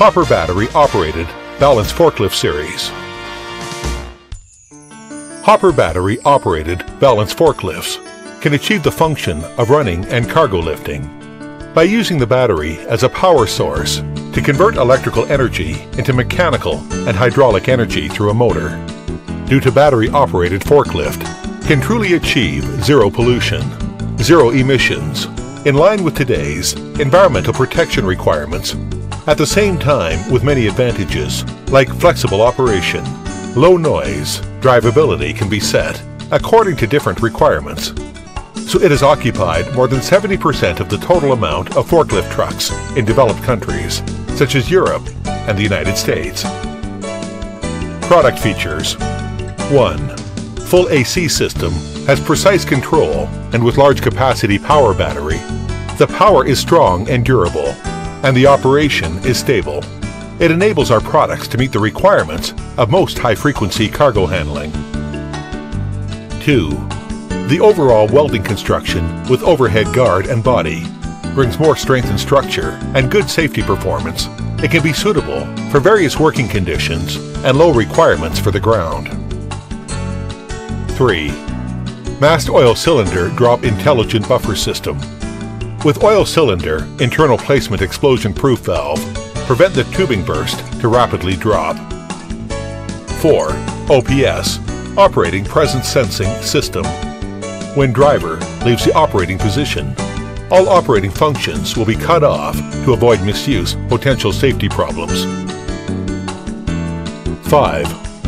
Hopper battery operated Balance Forklift Series. Hopper battery operated balance forklifts can achieve the function of running and cargo lifting by using the battery as a power source to convert electrical energy into mechanical and hydraulic energy through a motor. Due to battery operated forklift can truly achieve zero pollution, zero emissions, in line with today's environmental protection requirements at the same time with many advantages like flexible operation, low noise, drivability can be set according to different requirements. So it has occupied more than 70% of the total amount of forklift trucks in developed countries, such as Europe and the United States. Product features 1. Full AC system has precise control and with large capacity power battery, the power is strong and durable and the operation is stable. It enables our products to meet the requirements of most high-frequency cargo handling. 2. The overall welding construction with overhead guard and body brings more strength and structure and good safety performance. It can be suitable for various working conditions and low requirements for the ground. 3. Mast Oil Cylinder Drop Intelligent Buffer System with oil cylinder, internal placement explosion proof valve, prevent the tubing burst to rapidly drop. 4. OPS, Operating Presence Sensing System. When driver leaves the operating position, all operating functions will be cut off to avoid misuse potential safety problems. 5.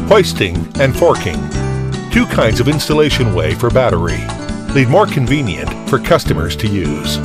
Hoisting and forking. Two kinds of installation way for battery. Lead more convenient for customers to use.